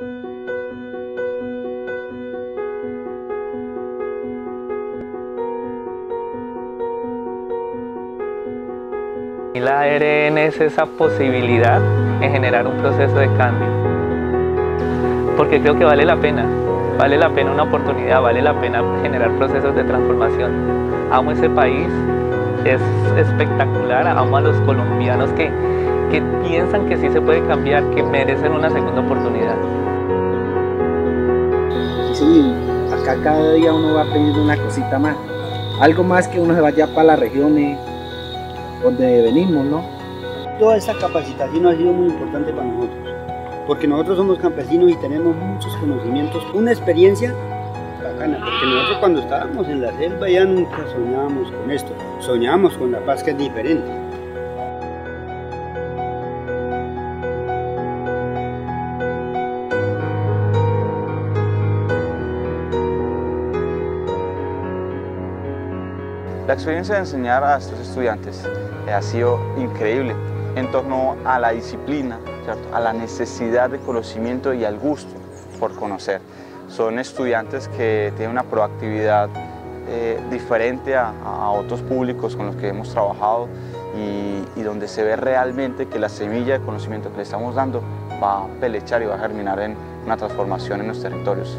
La ARN es esa posibilidad de generar un proceso de cambio. Porque creo que vale la pena, vale la pena una oportunidad, vale la pena generar procesos de transformación. Amo ese país, es espectacular, amo a los colombianos que, que piensan que sí se puede cambiar, que merecen una segunda oportunidad. Cada día uno va aprendiendo una cosita más. Algo más que uno se vaya para las regiones donde venimos, ¿no? Toda esta capacitación ha sido muy importante para nosotros, porque nosotros somos campesinos y tenemos muchos conocimientos, una experiencia bacana, porque nosotros cuando estábamos en la selva ya nunca soñábamos con esto, soñábamos con la paz que es diferente. La experiencia de enseñar a estos estudiantes ha sido increíble en torno a la disciplina, a la necesidad de conocimiento y al gusto por conocer. Son estudiantes que tienen una proactividad eh, diferente a, otros públicos con los que hemos trabajado y, y, donde se ve realmente que la semilla de conocimiento que le estamos dando va a pelechar y va a germinar en una transformación en los territorios.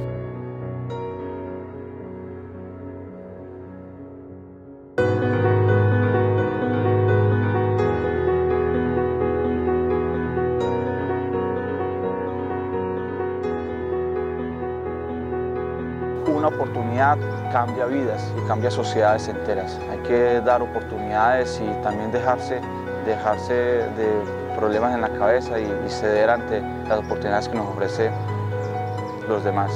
Una oportunidad cambia vidas y cambia sociedades enteras. Hay que dar oportunidades y también dejarse, dejarse de problemas en la cabeza y, y ceder ante las oportunidades que nos ofrecen los demás.